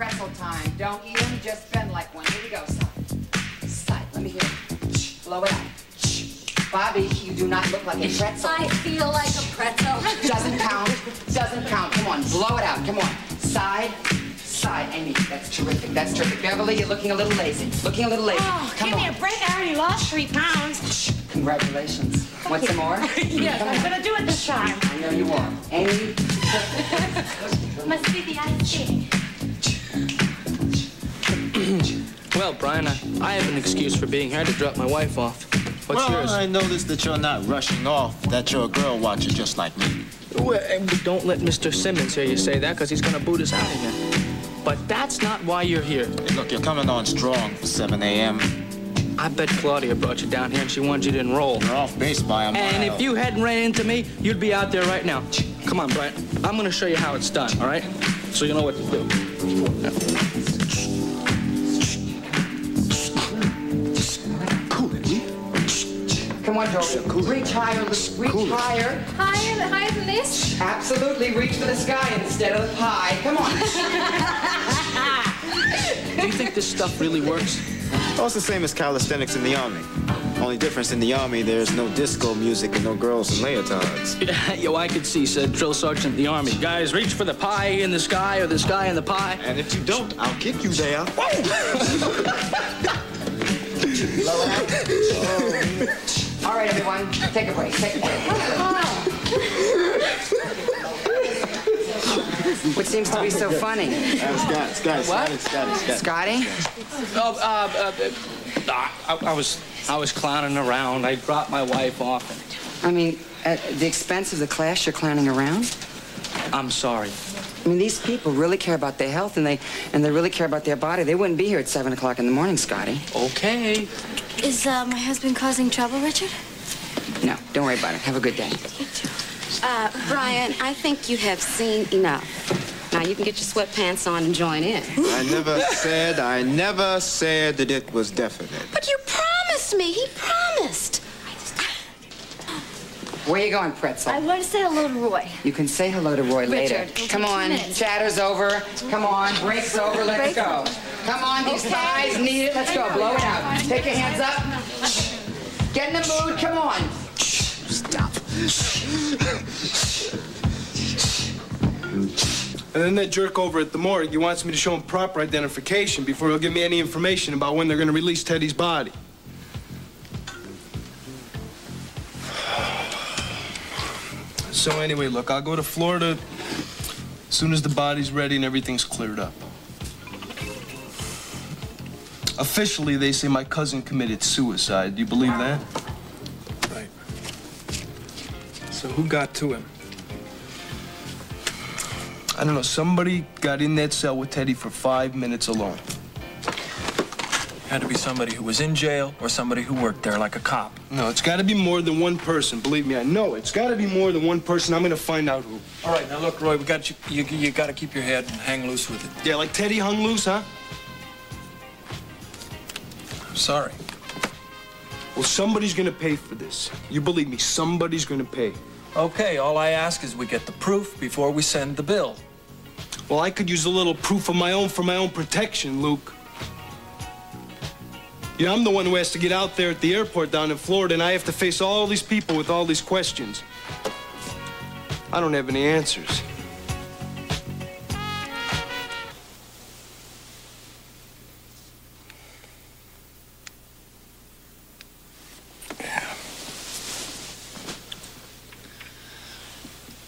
Pretzel time. Don't eat them, just bend like one. Here we go. Side. Side. Let me hear it. Blow it out. Bobby, you do not look like a pretzel. I feel like a pretzel. Doesn't count. Doesn't count. Come on, blow it out. Come on. Side, side. Amy, that's terrific. That's terrific. Beverly, you're looking a little lazy. Looking a little lazy. Oh, Come give on. me a break. I already lost three pounds. Congratulations. Want some more? yes, I'm on. gonna do it this time. I know you are. Amy, Must be the icing. Well, Brian, I, I have an excuse for being here. I had to drop my wife off. What's well, yours? I noticed that you're not rushing off, that you're a girl watcher just like me. Well, don't let Mr. Simmons hear you say that, because he's going to boot us out again. But that's not why you're here. Hey, look, you're coming on strong for 7 a.m. I bet Claudia brought you down here and she wanted you to enroll. You're off base by a mile. And if you hadn't ran into me, you'd be out there right now. Come on, Brian. I'm going to show you how it's done, all right? So you know what to do. On, Joey. Reach higher. Reach Cool higher. Higher, higher than this? Absolutely. Reach for the sky instead of the pie. Come on. Do you think this stuff really works? Oh, it's the same as calisthenics in the army. Only difference in the army, there's no disco music and no girls in leotards. Yo, I could see, said drill sergeant in the army. Guys, reach for the pie in the sky or the sky in the pie. And if you don't, I'll kick you there. All right, everyone. Take a break. Take a break. what seems to be so funny? Scott, Scott, Scott, Scott, Scott. Scotty? Oh, uh, uh, uh, I, I was, I was clowning around. I dropped my wife off. I mean, at the expense of the class, you're clowning around? I'm sorry. I mean, these people really care about their health and they and they really care about their body. They wouldn't be here at seven o'clock in the morning, Scotty. Okay. Is uh, my husband causing trouble, Richard? No, don't worry about it. Have a good day. Uh, Brian, I think you have seen enough. Now you can get your sweatpants on and join in. I never said, I never said that it was definite. But you promised me. He promised. Where you going, Pretzel? I want to say hello to Roy. You can say hello to Roy later. Richard, Come on, minutes. chatter's over. Come on, break's over. Let's Break's go. over. Come on, these Okay. thighs need it. Let's go. Blow it out. Take your hands up. Get in the mood. Come on. Stop. And then that jerk over at the morgue, he wants me to show him proper identification before he'll give me any information about when they're going to release Teddy's body. So anyway, look, I'll go to Florida as soon as the body's ready and everything's cleared up. Officially, they say my cousin committed suicide. Do you believe that? Right. So who got to him? I don't know. Somebody got in that cell with Teddy for five minutes alone. Had to be somebody who was in jail or somebody who worked there, like a cop. No, it's got to be more than one person. Believe me, I know. It's got to be more than one person. I'm going to find out who. All right, now look, Roy, we got you. You, you got to keep your head and hang loose with it. Yeah, like Teddy hung loose, huh? I'm sorry. Well, somebody's going to pay for this. You believe me, somebody's going to pay. Okay, all I ask is we get the proof before we send the bill. Well, I could use a little proof of my own for my own protection, Luke. You know, I'm the one who has to get out there at the airport down in Florida, and I have to face all these people with all these questions. I don't have any answers.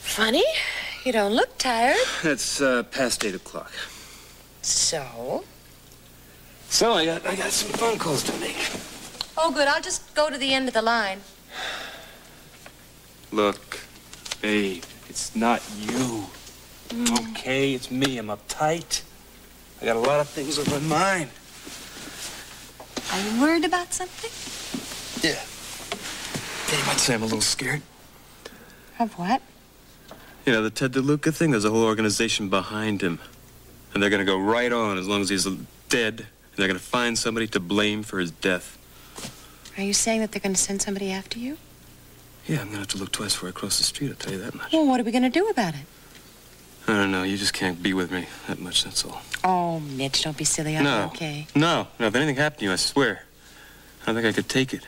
Funny, you don't look tired. It's uh, past eight o'clock. So? So I got I got some phone calls to make. Oh, good. I'll just go to the end of the line. Look, babe, it's not you. Hmm. Okay, it's me. I'm uptight. I got a lot of things on my mind. Are you worried about something? Yeah. You might say I'm a little scared. Of what? You know, the Ted DiLucca thing, there's a whole organization behind him. And they're gonna go right on as long as he's dead. And they're gonna find somebody to blame for his death. Are you saying that they're going to send somebody after you? Yeah, I'm gonna have to look twice before I cross the street, I'll tell you that much. Well, what are we going to do about it? I don't know. You just can't be with me that much, that's all. Oh, Mitch, don't be silly. I'll no. okay. No. No, if anything happened to you, I swear. I don't think I could take it.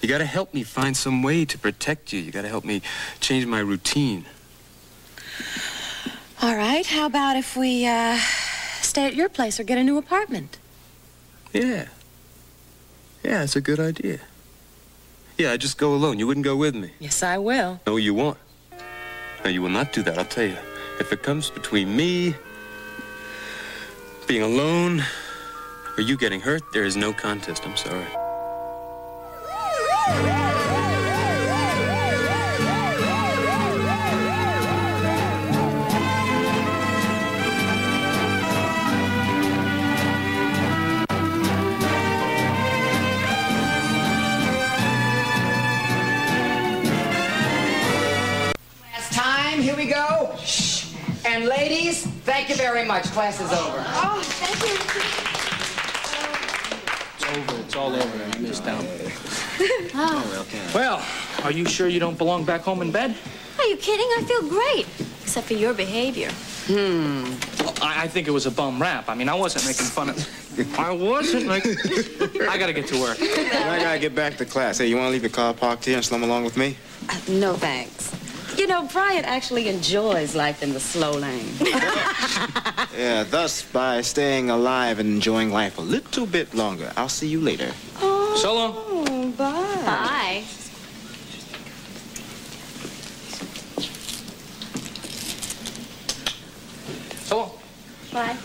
You gotta help me find some way to protect you. You gotta help me change my routine. All right, how about if we, uh, stay at your place or get a new apartment? Yeah. Yeah, it's a good idea. Yeah, I'd just go alone. You wouldn't go with me. Yes, I will. No, you won't. No, you will not do that, I'll tell you. If it comes between me being alone or you getting hurt, there is no contest. I'm sorry. Ladies, thank you very much. Class is over. Oh, thank you. It's over. It's all over. I missed out. Oh. Well, are you sure you don't belong back home in bed? Are you kidding? I feel great. Except for your behavior. Hmm. Well, I, I think it was a bum rap. I mean, I wasn't making fun of. I wasn't like. I gotta get to work. And I gotta get back to class. Hey, you wanna leave your car parked here and slum along with me? Uh, no, thanks. You know, Brian actually enjoys life in the slow lane. Yeah, thus, by staying alive and enjoying life a little bit longer, I'll see you later. Oh, So long. Oh, bye. Bye. So long. Bye.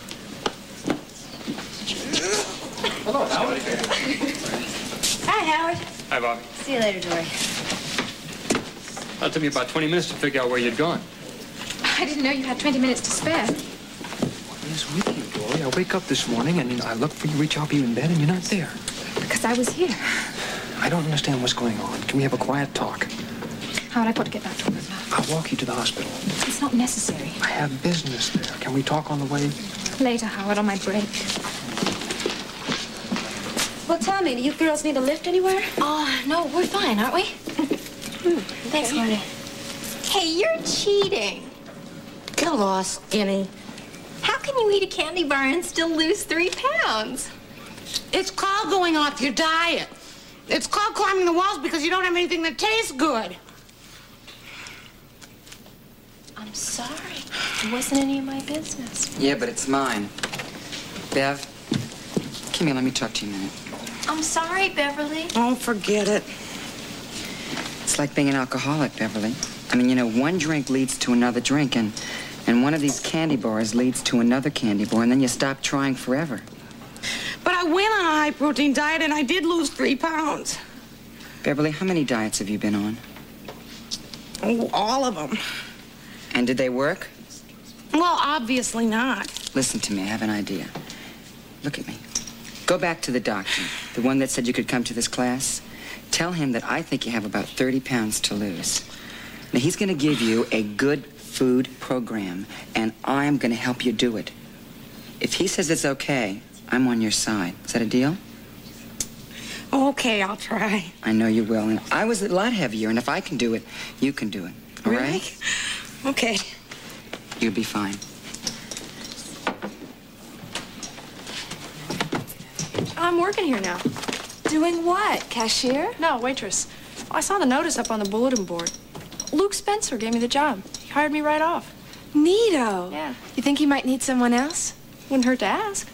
Hello, Howard. Hi, Howard. Hi, Bobby. See you later, Dory. Well, it took me about 20 minutes to figure out where you'd gone. I didn't know you had 20 minutes to spare. What is with you, Dory? I wake up this morning and I look for you, reach out for you in bed, and you're not there. Because I was here. I don't understand what's going on. Can we have a quiet talk? Howard, I've got to get back to work now. I'll walk you to the hospital. It's not necessary. I have business there. Can we talk on the way? Later, Howard, on my break. Well, tell me, do you girls need a lift anywhere? Oh, no, we're fine, aren't we? Hmm, thanks, Marty. Hey, you're cheating. Get lost, Skinny. How can you eat a candy bar and still lose three pounds? It's called going off your diet. It's called climbing the walls because you don't have anything that tastes good. I'm sorry. It wasn't any of my business. Yeah, but it's mine. Bev, come here, let me talk to you a minute. I'm sorry, Beverly. Oh, forget it. It's like being an alcoholic, Beverly. I mean, you know, one drink leads to another drink, and, and one of these candy bars leads to another candy bar, and then you stop trying forever. But I went on a high protein diet and I did lose three pounds. Beverly, how many diets have you been on? Oh, all of them. And did they work? Well, obviously not. Listen to me, I have an idea. Look at me. Go back to the doctor, the one that said you could come to this class. Tell him that I think you have about 30 pounds to lose. Now, he's going to give you a good food program, and I'm going to help you do it. If he says it's okay, I'm on your side. Is that a deal? Okay, I'll try. I know you will. And I was a lot heavier, and if I can do it, you can do it. All right? Really? Okay. You'll be fine. I'm working here now. Doing what? Cashier? No, waitress. I saw the notice up on the bulletin board. Luke Spencer gave me the job. He hired me right off. Neato. Yeah. You think he might need someone else? Wouldn't hurt to ask.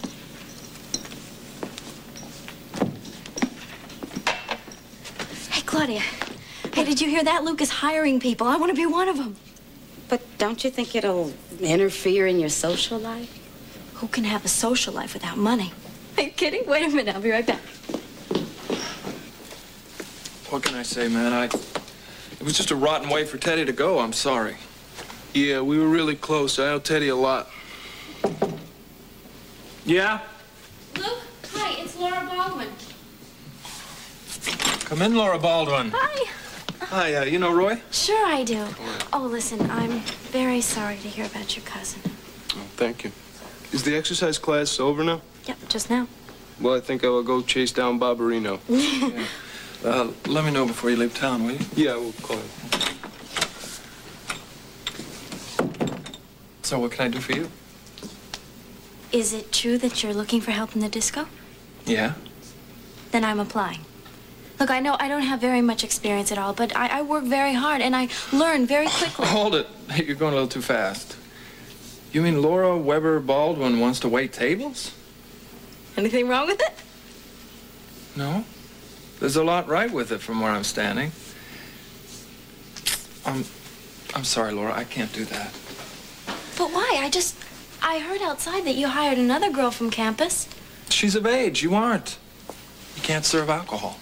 Hey, Claudia. Hey, did you hear that? Luke is hiring people. I want to be one of them. But don't you think it'll interfere in your social life? Who can have a social life without money? Are you kidding? Wait a minute. I'll be right back. What can I say, man? I. It was just a rotten way for Teddy to go. I'm sorry. Yeah, we were really close. I owe Teddy a lot. Yeah? Luke, hi. It's Laura Baldwin. Come in, Laura Baldwin. Hi. Hi, uh, you know Roy? Sure I do. Oh, listen, I'm very sorry to hear about your cousin. Oh, thank you. Is the exercise class over now? Yep, just now. Well, I think I will go chase down Barbarino. Uh, let me know before you leave town, will you? Yeah, we'll call him. So what can I do for you? Is it true that you're looking for help in the disco? Yeah? Then I'm applying. Look, I know I don't have very much experience at all, but I, I work very hard and I learn very quickly. Hold it. You're going a little too fast. You mean Laura Webber Baldwin wants to wait tables? Anything wrong with it? No. There's a lot right with it from where I'm standing. I'm, I'm sorry, Laura. I can't do that. But why? I just. I heard outside that you hired another girl from campus. She's of age. You aren't. You can't serve alcohol.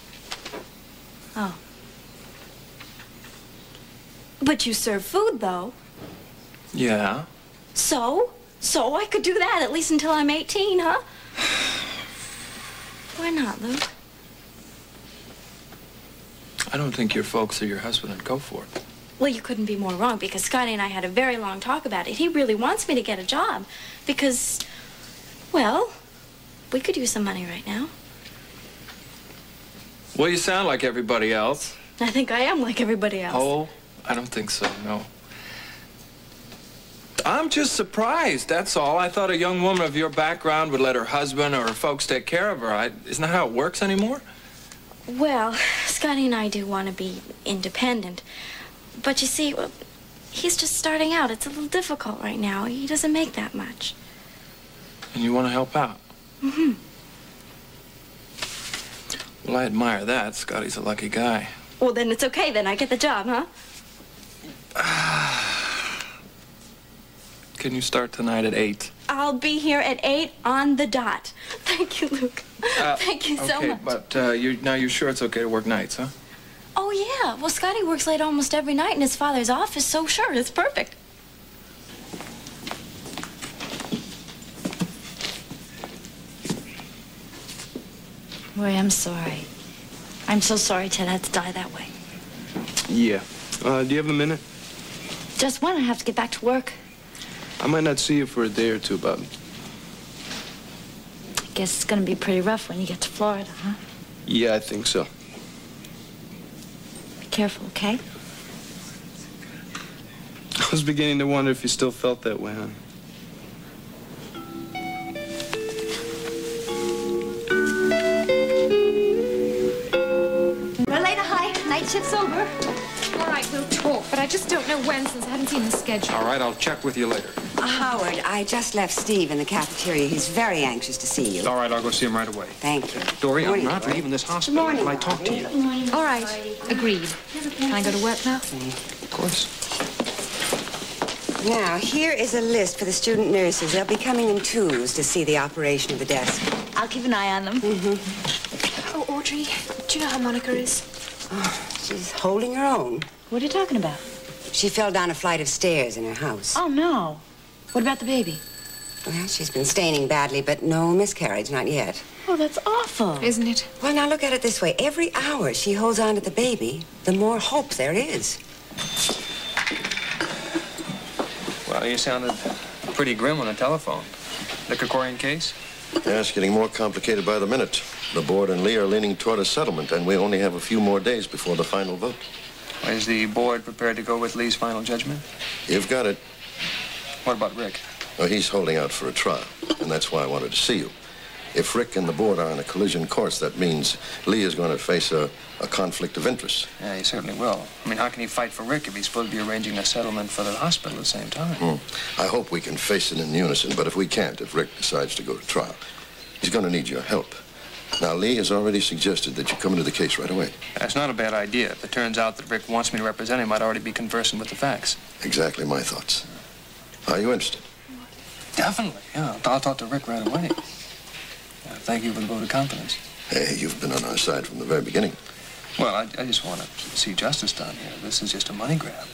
Oh. But you serve food, though. Yeah. So? So I could do that at least until I'm 18, huh? Why not, Luke? I don't think your folks or your husband would go for it. Well, you couldn't be more wrong because Scotty and I had a very long talk about it. He really wants me to get a job because, well, we could use some money right now. Well, you sound like everybody else. I think I am like everybody else. Oh, I don't think so, no. I'm just surprised, that's all. I thought a young woman of your background would let her husband or her folks take care of her. I, isn't that how it works anymore? Well, Scotty and I do want to be independent. But you see, well, he's just starting out. It's a little difficult right now. He doesn't make that much. And you want to help out? Mm-hmm. Well, I admire that. Scotty's a lucky guy. Well, then it's okay. Then I get the job, huh? Can you start tonight at 8? I'll be here at 8 on the dot. Thank you, Luke. Uh, Thank you so okay, much. but uh, you now you're sure it's okay to work nights, huh? Oh, yeah. Well, Scotty works late almost every night in his father's office, so sure, it's perfect. Roy, I'm sorry. I'm so sorry Ted had to die that way. Yeah. Uh, do you have a minute? Just one, I have to get back to work. I might not see you for a day or two, Bob. I guess it's gonna be pretty rough when you get to Florida, huh? Yeah, I think so. Be careful, okay? I was beginning to wonder if you still felt that way, hon. Relata, hi. Night shift's over. All right, we'll talk, but I just don't know when since I haven't seen the schedule. All right, I'll check with you later. Uh, Howard, I just left Steve in the cafeteria. He's very anxious to see you. All right, I'll go see him right away. Thank you. Dory, Morning, I'm not Dory. leaving this hospital Morning, until I talk to you. All right, agreed. Can I go to work now? Of course. Now, here is a list for the student nurses. They'll be coming in twos to see the operation of the desk. I'll keep an eye on them. Mm-hmm. Oh, Audrey, do you know how Monica is? Oh, She's holding her own. What are you talking about? She fell down a flight of stairs in her house. Oh, no. What about the baby? Well, she's been staining badly, but no miscarriage, not yet. Oh, that's awful. Isn't it? Well, now look at it this way. Every hour she holds on to the baby, the more hope there is. Well, you sounded pretty grim on the telephone. Kekorian case? Yeah, it's getting more complicated by the minute. The board and Lee are leaning toward a settlement, and we only have a few more days before the final vote. Is the board prepared to go with Lee's final judgment? You've got it. What about Rick? Well, he's holding out for a trial, and that's why I wanted to see you. If Rick and the board are on a collision course, that means Lee is going to face a, a conflict of interest. Yeah, he certainly will. I mean, how can he fight for Rick if he's supposed to be arranging a settlement for the hospital at the same time? Hmm. I hope we can face it in unison, but if we can't, if Rick decides to go to trial, he's going to need your help. Now, Lee has already suggested that you come into the case right away. That's not a bad idea. If it turns out that Rick wants me to represent him, I'd already be conversant with the facts. Exactly my thoughts. Are you interested? Definitely, yeah. I'll, talk to Rick right away. Uh, thank you for the vote of confidence. Hey, you've been on our side from the very beginning. Well, I, I just want to see justice done here. This is just a money grab.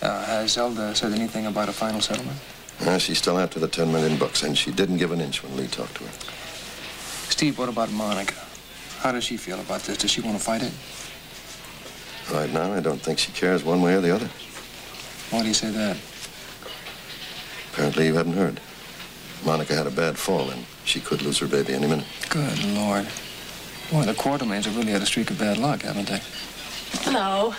Uh, has Zelda said anything about a final settlement? Uh, she's still after the 10 million bucks, and she didn't give an inch when Lee talked to her. Steve, what about Monica? How does she feel about this? Does she want to fight it? Right now, I don't think she cares one way or the other. Why do you say that? Apparently, you haven't heard. Monica had a bad fall, and she could lose her baby any minute. Good Lord. Boy, the Quartermaines have really had a streak of bad luck, haven't they? Hello.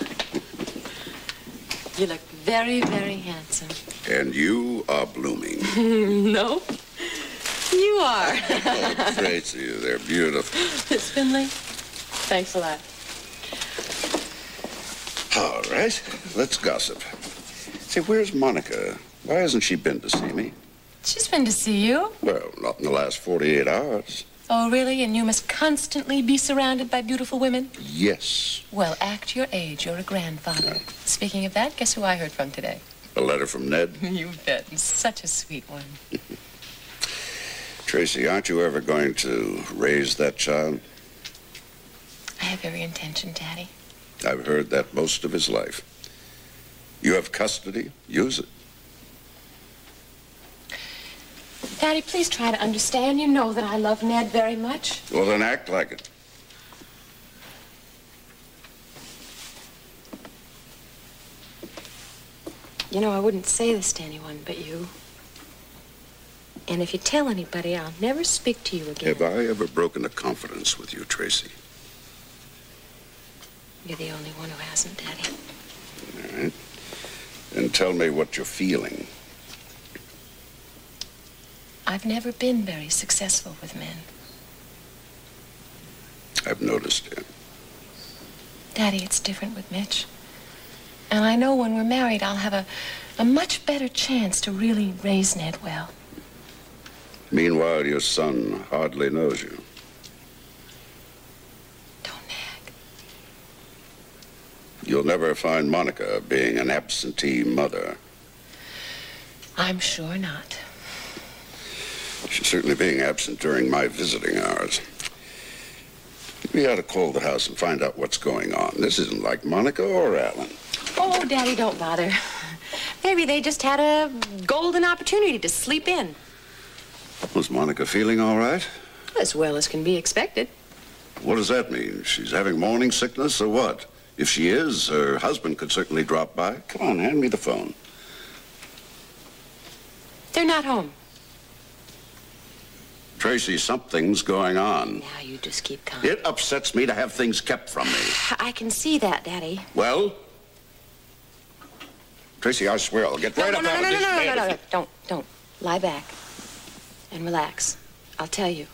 You look very, very handsome. And you are blooming. no, you are. oh, you. they're beautiful. Miss Finley, thanks a lot. All right, let's gossip. Say, where's Monica? Why hasn't she been to see me? She's been to see you. Well, not in the last 48 hours. Oh, really? And you must constantly be surrounded by beautiful women? Yes. Well, act your age. You're a grandfather. Speaking of that, guess who I heard from today? A letter from Ned? You bet. Such a sweet one. Tracy, aren't you ever going to raise that child? I have every intention, Daddy. I've heard that most of his life. You have custody, use it. Daddy, please try to understand. You know that I love Ned very much. Well, then act like it. You know, I wouldn't say this to anyone but you. And if you tell anybody, I'll never speak to you again. Have I ever broken a confidence with you, Tracy? You're the only one who hasn't, Daddy. All right. Then tell me what you're feeling. I've never been very successful with men. I've noticed it. Daddy, it's different with Mitch. And I know when we're married, I'll have a, a much better chance to really raise Ned well. Meanwhile, your son hardly knows you. Don't nag. You'll never find Monica being an absentee mother. I'm sure not. She's certainly being absent during my visiting hours. We ought to call the house and find out what's going on. This isn't like Monica or Alan. Oh, Daddy, don't bother. Maybe they just had a golden opportunity to sleep in. Was Monica feeling all right? As well as can be expected. What does that mean? She's having morning sickness or what? If she is, her husband could certainly drop by. Come on, hand me the phone. They're not home. Tracy, something's going on. Now you just keep calm. It upsets me to have things kept from me. I can see that, Daddy. Well? Tracy, I swear I'll get right no, up no, out no, of no, this no, no, no, if no, you- Don't, don't. Lie back and relax. I'll tell you.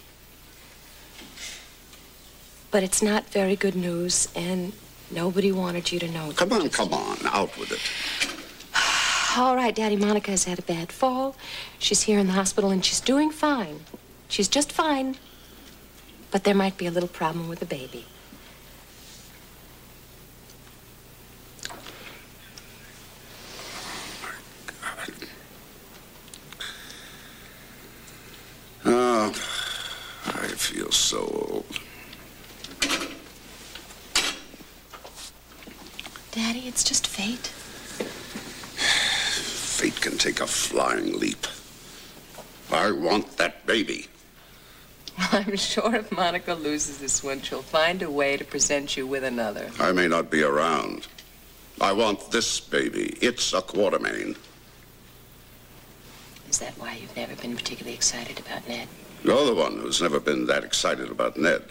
But it's not very good news, and nobody wanted you to know. Come on, come on, out with it. All right, Daddy, Monica has had a bad fall. She's here in the hospital, and she's doing fine. She's just fine. But there might be a little problem with the baby. Oh, I feel so old. Daddy, it's just fate. Fate can take a flying leap. I want that baby. Well, I'm sure if Monica loses this one, she'll find a way to present you with another. I may not be around. I want this baby. It's a Quartermaine. Is that why you've never been particularly excited about Ned? You're the one who's never been that excited about Ned.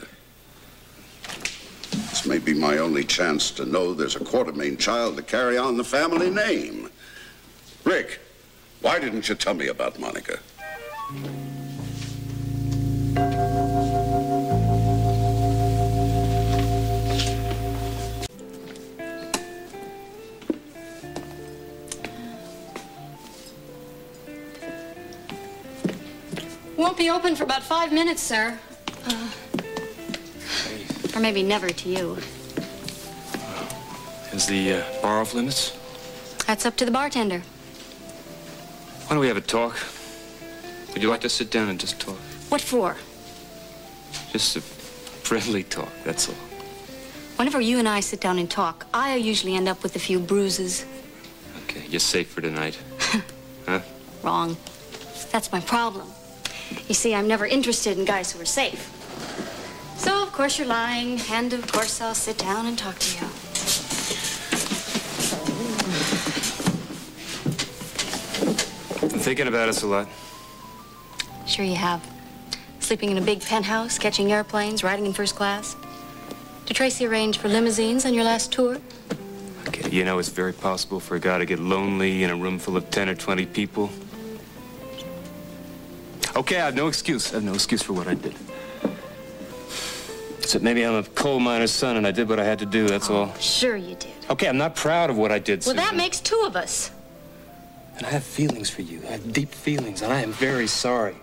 This may be my only chance to know there's a Quartermaine child to carry on the family name. Rick, why didn't you tell me about Monica? Won't be open for about five minutes, sir. Uh, or maybe never to you. Is the uh, bar off limits? That's up to the bartender. Why don't we have a talk? Would you like to sit down and just talk? What for? Just a friendly talk, that's all. Whenever you and I sit down and talk, I usually end up with a few bruises. Okay, you're safe for tonight. huh? Wrong. That's my problem. You see, I'm never interested in guys who are safe. So, of course, you're lying, and of course, I'll sit down and talk to you. Been thinking about us a lot. Sure you have. Sleeping in a big penthouse, catching airplanes, riding in first class. Did Tracy arrange for limousines on your last tour? Okay, You know, it's very possible for a guy to get lonely in a room full of 10 or 20 people. Okay, I have no excuse. I have no excuse for what I did. Except maybe I'm a coal miner's son and I did what I had to do, that's all. Oh, sure you did. Okay, I'm not proud of what I did, Well, that makes two of us. And I have feelings for you. I have deep feelings, and I am very sorry.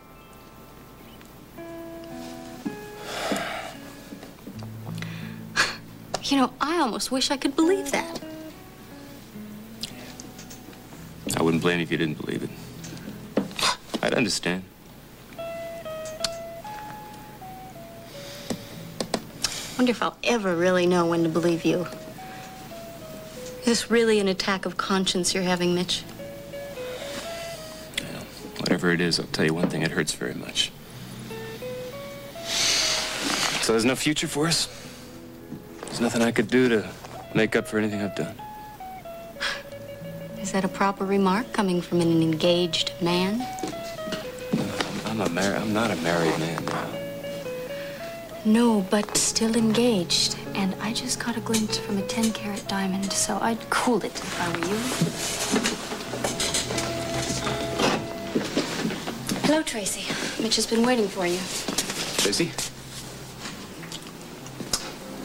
You know, I almost wish I could believe that. I wouldn't blame you if you didn't believe it. I'd understand. Wonder if I'll ever really know when to believe you. Is this really an attack of conscience you're having, Mitch? Well, Whatever it is, I'll tell you one thing, it hurts very much. So there's no future for us? There's nothing I could do to make up for anything I've done. Is that a proper remark coming from an engaged man? I'm a mar- I'm not a married man now. No, but still engaged. And I just caught a glimpse from a 10 carat diamond, so I'd cool it if I were you. Hello, Tracy. Mitch has been waiting for you. Tracy?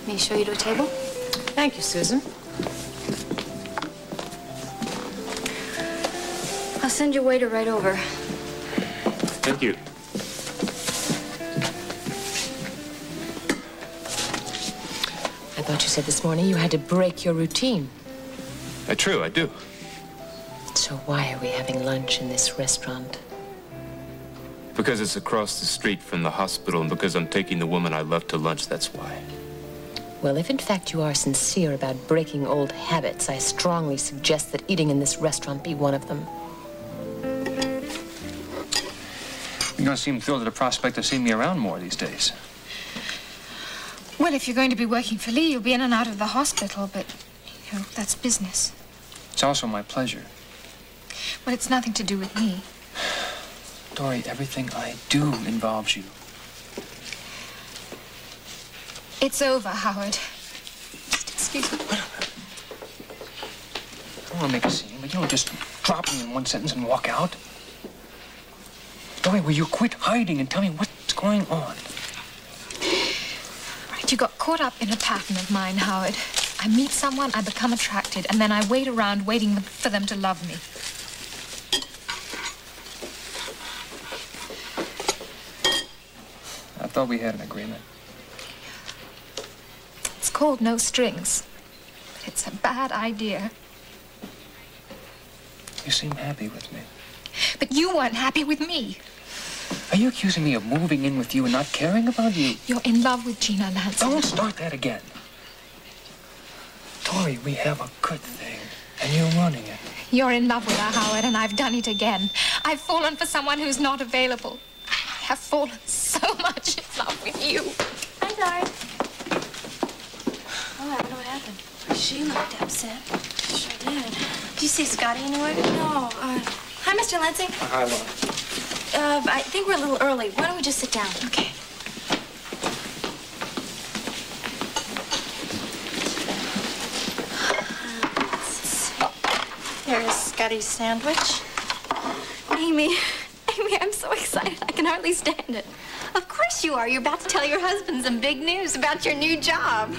May I show you to a table? Thank you, Susan. I'll send your waiter right over. Thank you. Said this morning you had to break your routine. Uh, true, I do. So why are we having lunch in this restaurant? Because it's across the street from the hospital and because I'm taking the woman I love to lunch, that's why. Well, if in fact you are sincere about breaking old habits, I strongly suggest that eating in this restaurant be one of them. You don't seem thrilled at the prospect of seeing me around more these days. Well, if you're going to be working for Lee, you'll be in and out of the hospital, but, you know, that's business. It's also my pleasure. Well, it's nothing to do with me. Dory, everything I do involves you. It's over, Howard. Just Excuse me. I don't want to make a scene, but you don't just drop me in one sentence and walk out. Dory, will you quit hiding and tell me what's going on? You got caught up in a pattern of mine, Howard. I meet someone, I become attracted, and then I wait around waiting for them to love me. I thought we had an agreement. It's called no strings. But it's a bad idea. You seem happy with me. But you weren't happy with me. Are you accusing me of moving in with you and not caring about you? You're in love with Gina Lansing. Don't start that again. Dory, we have a good thing, and you're running it. You're in love with her, Howard, and I've done it again. I've fallen for someone who's not available. I have fallen so much in love with you. Hi, Dory. Oh, I wonder what happened. She looked upset. Sure did. Did you see Scotty anywhere? No. Uh, hi, Mr. Lansing. Hi, Laura. Uh, I think we're a little early. Why don't we just sit down? Okay. There's Scotty's sandwich. Amy, Amy, I'm so excited. I can hardly stand it. Of course you are. You're about to tell your husband some big news about your new job.